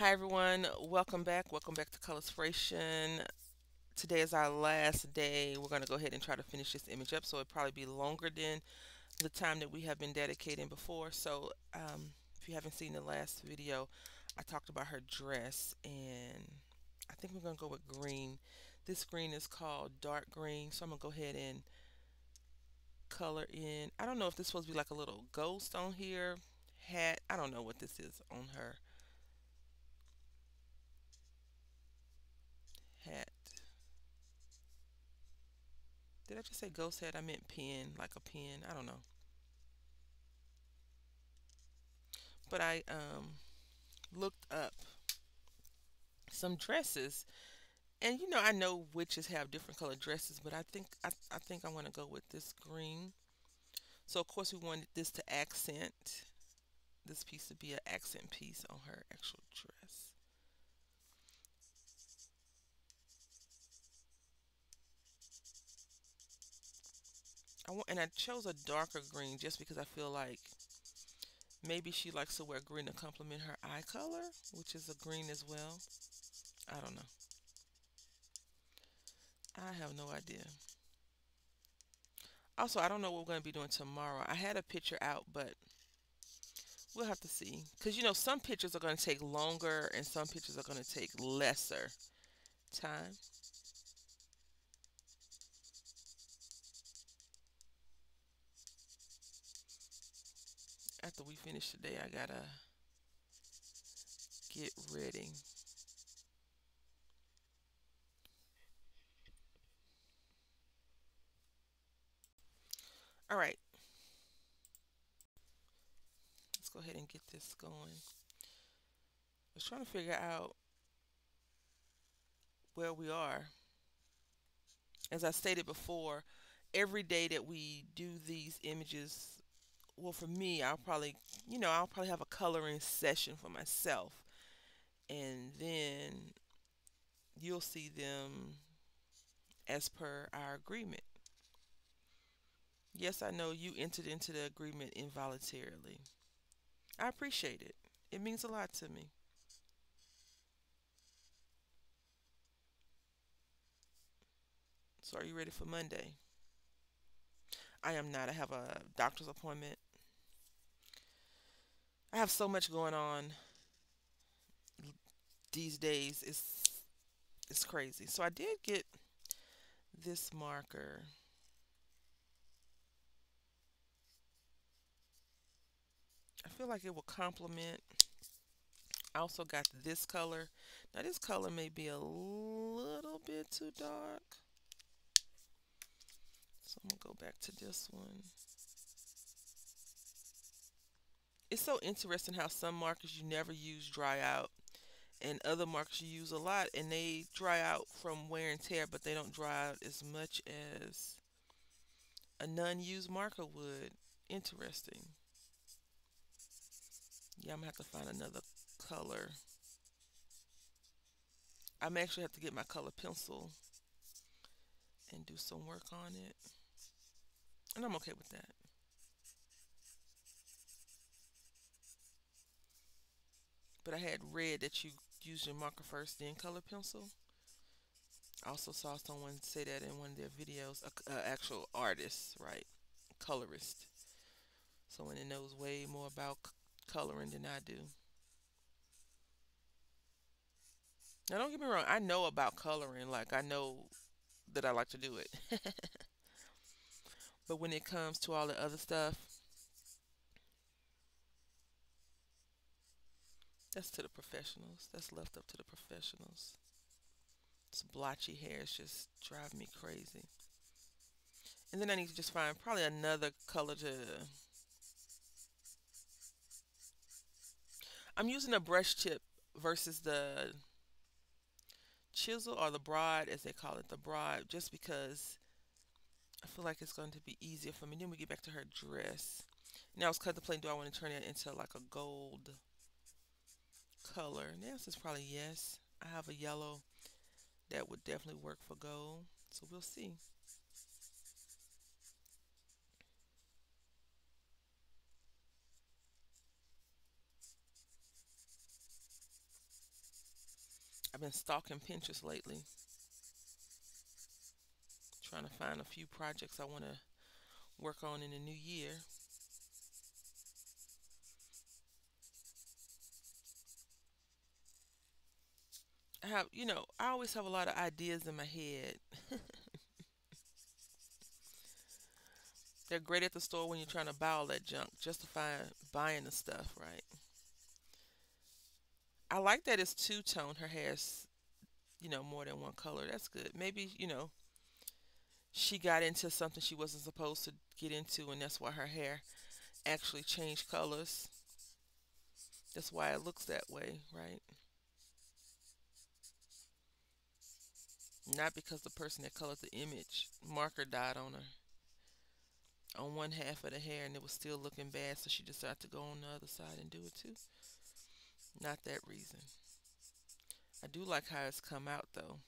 Hi everyone, welcome back. Welcome back to Colorspiration. Today is our last day. We're going to go ahead and try to finish this image up so it'll probably be longer than the time that we have been dedicating before. So um, if you haven't seen the last video, I talked about her dress and I think we're going to go with green. This green is called dark green, so I'm going to go ahead and color in. I don't know if this is supposed to be like a little ghost on here, hat. I don't know what this is on her. hat. Did I just say ghost head? I meant pen, like a pen. I don't know. But I um, looked up some dresses, and you know I know witches have different colored dresses, but I think I, I think I'm gonna go with this green. So of course we wanted this to accent this piece to be an accent piece on her actual dress. I want, and I chose a darker green just because I feel like maybe she likes to wear green to complement her eye color, which is a green as well. I don't know. I have no idea. Also, I don't know what we're going to be doing tomorrow. I had a picture out, but we'll have to see. Because, you know, some pictures are going to take longer and some pictures are going to take lesser time. After we finish today, I gotta get ready. All right. Let's go ahead and get this going. I was trying to figure out where we are. As I stated before, every day that we do these images well for me I'll probably you know I'll probably have a coloring session for myself. And then you'll see them as per our agreement. Yes I know you entered into the agreement involuntarily. I appreciate it. It means a lot to me. So are you ready for Monday? I am not. I have a doctor's appointment I have so much going on these days. It's it's crazy. So I did get this marker. I feel like it will complement. I also got this color. Now this color may be a little bit too dark. So I'm going to go back to this one it's so interesting how some markers you never use dry out and other markers you use a lot and they dry out from wear and tear but they don't dry out as much as a non-used marker would. Interesting. Yeah I'm gonna have to find another color. I am actually have to get my color pencil and do some work on it. And I'm okay with that But I had read that you use your marker first, then color pencil. I also saw someone say that in one of their videos, a, a actual artist, right? Colorist. Someone that knows way more about coloring than I do. Now, don't get me wrong, I know about coloring. Like, I know that I like to do it. but when it comes to all the other stuff, That's to the professionals. That's left up to the professionals. This blotchy hair is just driving me crazy. And then I need to just find probably another color to... I'm using a brush tip versus the chisel or the broad as they call it, the broad, just because I feel like it's going to be easier for me. Then we get back to her dress. Now I was contemplating, do I want to turn it into like a gold color. And answer is probably yes. I have a yellow that would definitely work for gold. So we'll see. I've been stalking Pinterest lately, trying to find a few projects I want to work on in the new year. Have, you know, I always have a lot of ideas in my head. They're great at the store when you're trying to buy all that junk, justify buying the stuff, right? I like that it's two tone. Her hair's, you know, more than one color. That's good. Maybe, you know, she got into something she wasn't supposed to get into, and that's why her hair actually changed colors. That's why it looks that way, right? Not because the person that colored the image marker died on her on one half of the hair and it was still looking bad, so she decided to go on the other side and do it too. Not that reason. I do like how it's come out though.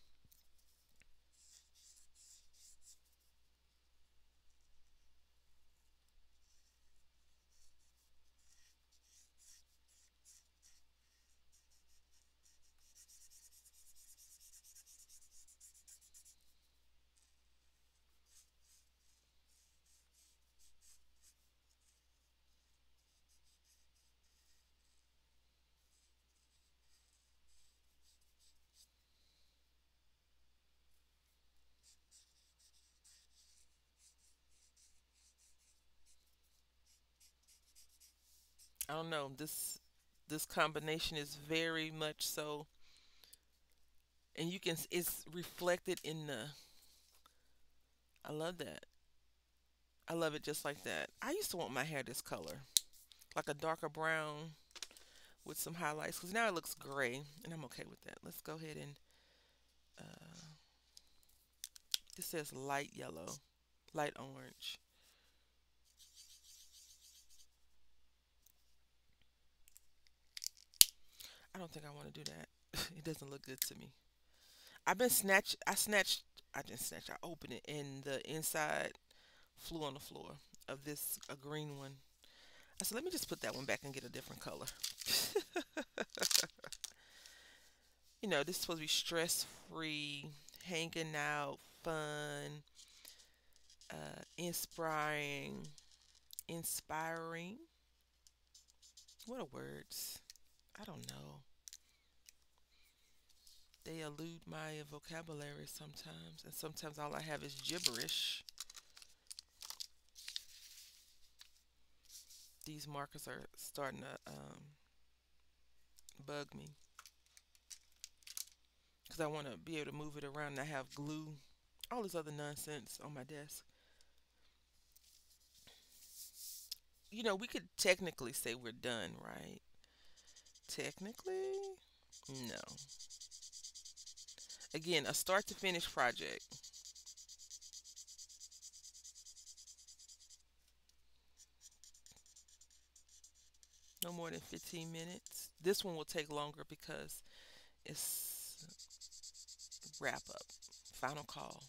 I don't know. This this combination is very much so, and you can it's reflected in the. I love that. I love it just like that. I used to want my hair this color, like a darker brown with some highlights, because now it looks gray, and I'm okay with that. Let's go ahead and uh, this says light yellow, light orange. I don't think I want to do that. it doesn't look good to me. I've been snatched. I snatched. I didn't snatch. I opened it, and the inside flew on the floor of this a green one. I said, let me just put that one back and get a different color. you know, this is supposed to be stress free, hanging out, fun, uh, inspiring, inspiring. What are words? I don't know. They elude my vocabulary sometimes, and sometimes all I have is gibberish. These markers are starting to um, bug me because I want to be able to move it around and I have glue, all this other nonsense on my desk. You know, we could technically say we're done, right? Technically, no. Again, a start to finish project. No more than 15 minutes. This one will take longer because it's wrap up, final call.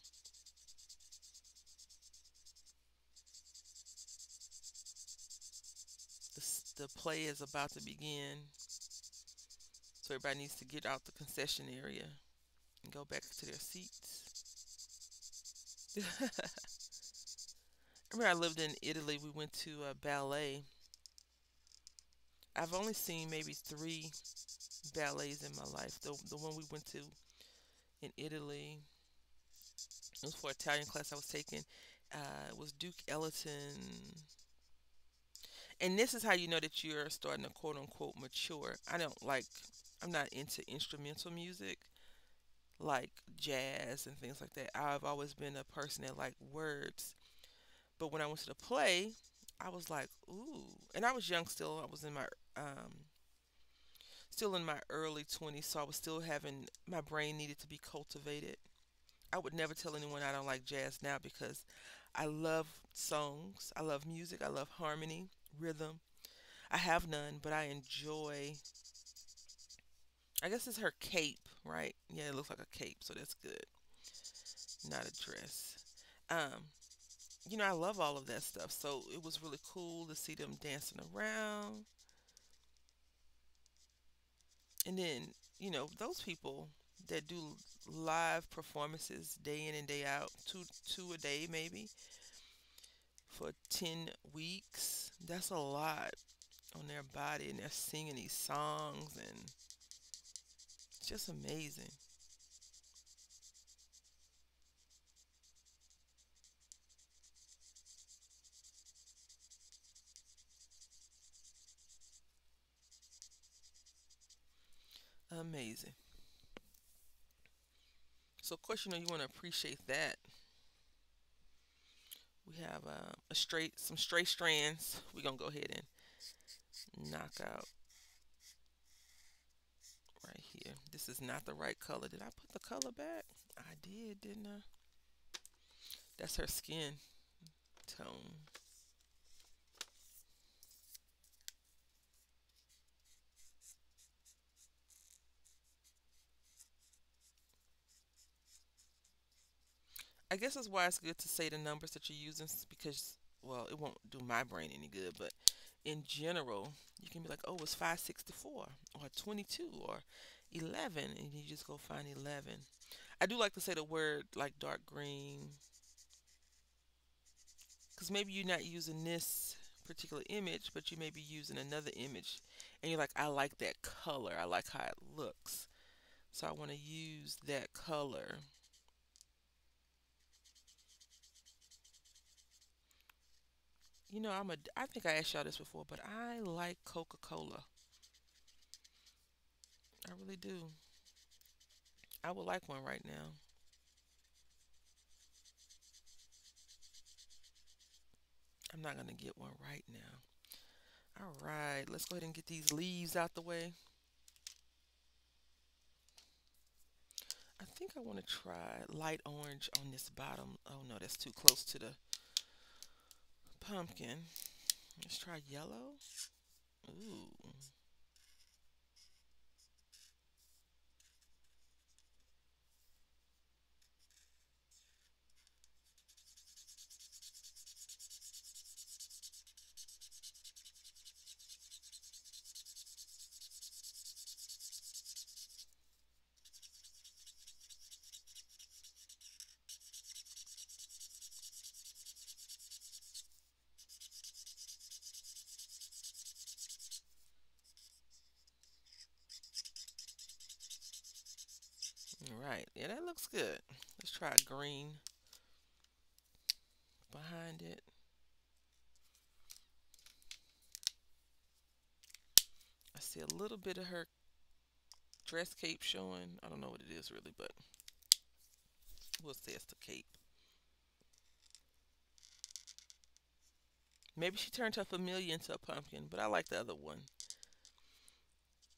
The, the play is about to begin, everybody needs to get out the concession area and go back to their seats. remember I lived in Italy. We went to a ballet. I've only seen maybe three ballets in my life. The the one we went to in Italy, it was for Italian class I was taking. Uh, it was Duke Ellington. And this is how you know that you're starting to quote unquote mature. I don't like, I'm not into instrumental music like jazz and things like that. I've always been a person that liked words. But when I went to the play, I was like, ooh. And I was young still. I was in my um still in my early 20s, so I was still having my brain needed to be cultivated. I would never tell anyone I don't like jazz now because I love songs, I love music, I love harmony, rhythm. I have none, but I enjoy I guess it's her cape, right? Yeah, it looks like a cape, so that's good. Not a dress. Um, you know, I love all of that stuff. So it was really cool to see them dancing around. And then, you know, those people, that do live performances day in and day out, two two a day maybe for 10 weeks. That's a lot on their body and they're singing these songs and it's just amazing. Amazing. So of course you know you want to appreciate that. We have uh, a straight some straight strands. We're gonna go ahead and knock out right here. This is not the right color. Did I put the color back? I did, didn't I? That's her skin tone. I guess that's why it's good to say the numbers that you're using because, well, it won't do my brain any good, but in general, you can be like, oh, it's 564 or 22 or 11, and you just go find 11. I do like to say the word like dark green because maybe you're not using this particular image, but you may be using another image, and you're like, I like that color, I like how it looks, so I want to use that color. You know, I'm a. I think I asked y'all this before, but I like Coca-Cola. I really do. I would like one right now. I'm not gonna get one right now. All right, let's go ahead and get these leaves out the way. I think I want to try light orange on this bottom. Oh no, that's too close to the pumpkin. Let's try yellow. Ooh. Right, yeah, that looks good. Let's try green behind it. I see a little bit of her dress cape showing. I don't know what it is really, but we'll say it's the cape. Maybe she turned her familiar into a pumpkin, but I like the other one.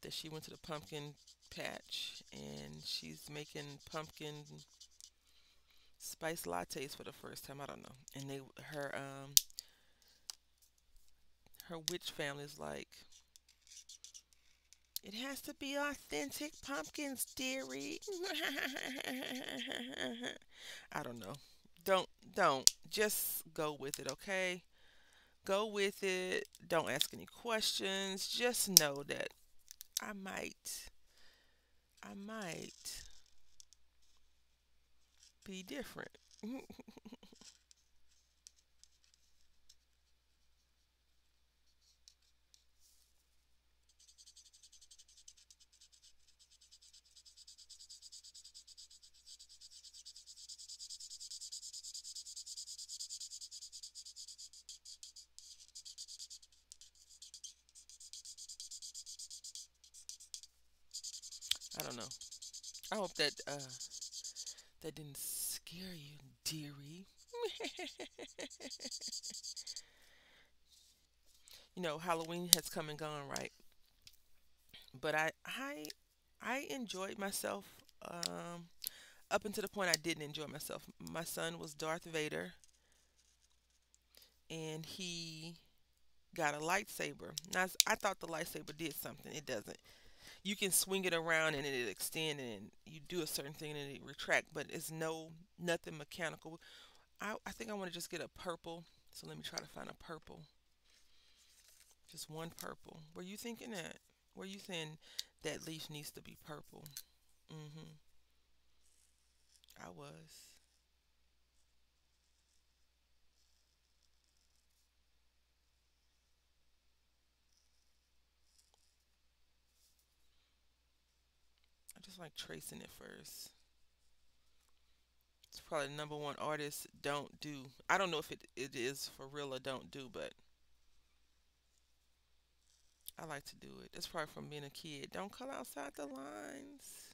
That she went to the pumpkin patch and she's making pumpkin spice lattes for the first time. I don't know. And they her um her witch family is like it has to be authentic pumpkins, dearie. I don't know. Don't don't just go with it, okay? Go with it. Don't ask any questions. Just know that I might I might be different. I don't know. I hope that uh, that didn't scare you, dearie. you know, Halloween has come and gone, right? But I I I enjoyed myself um, up until the point I didn't enjoy myself. My son was Darth Vader, and he got a lightsaber. Now I thought the lightsaber did something. It doesn't. You can swing it around and it extend, and you do a certain thing and it retract, but it's no nothing mechanical. I I think I want to just get a purple. So let me try to find a purple. Just one purple. Were you thinking that? Were you saying that leaf needs to be purple? Mm-hmm. I was. Just like tracing it first. It's probably the number one artist don't do. I don't know if it, it is for real or don't do, but I like to do it. It's probably from being a kid. Don't color outside the lines.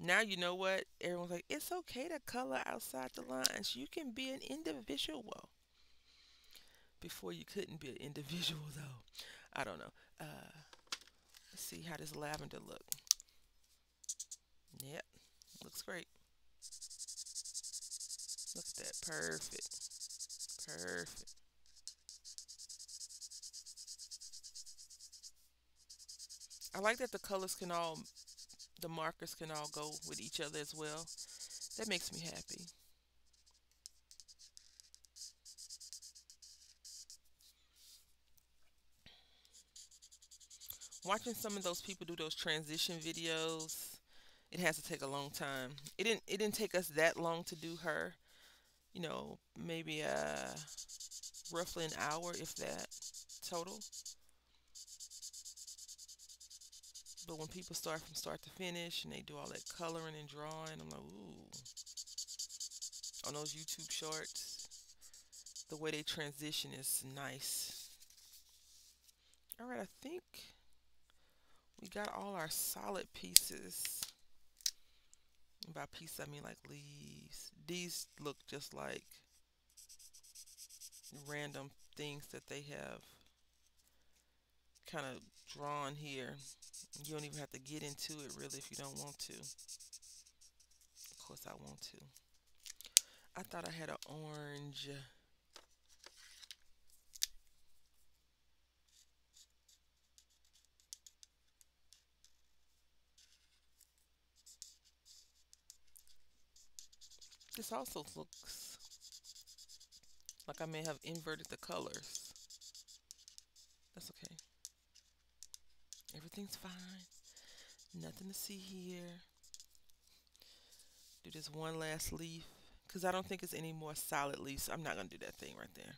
Now you know what? Everyone's like, it's okay to color outside the lines. You can be an individual. Well before you couldn't be an individual though. I don't know. Uh, let's see how this lavender look. Yep, looks great. Look at that. Perfect. Perfect. I like that the colors can all, the markers can all go with each other as well. That makes me happy. Watching some of those people do those transition videos, it has to take a long time. It didn't it didn't take us that long to do her. You know, maybe uh roughly an hour if that total. But when people start from start to finish and they do all that coloring and drawing, I'm like, ooh. On those YouTube shorts, the way they transition is nice. All right, I think got all our solid pieces. By piece, I mean like leaves. These look just like random things that they have kind of drawn here. You don't even have to get into it really if you don't want to. Of course I want to. I thought I had an orange. This also looks like I may have inverted the colors. That's okay. Everything's fine. Nothing to see here. Do this one last leaf. Because I don't think it's any more solid leaves. So I'm not going to do that thing right there.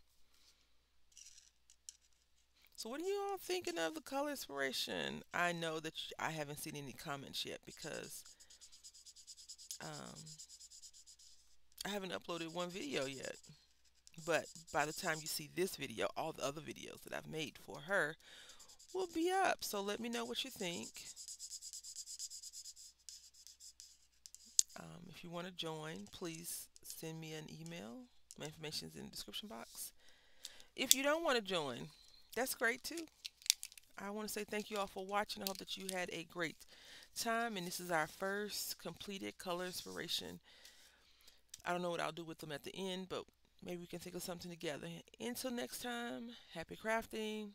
So what are you all thinking of the Colorspiration? I know that I haven't seen any comments yet because um, I haven't uploaded one video yet. But by the time you see this video, all the other videos that I've made for her will be up. So let me know what you think. Um, if you want to join, please send me an email. My information is in the description box. If you don't want to join, that's great too. I want to say thank you all for watching. I hope that you had a great time. And this is our first completed Colorspiration. I don't know what I'll do with them at the end, but maybe we can think of something together. Until next time, happy crafting.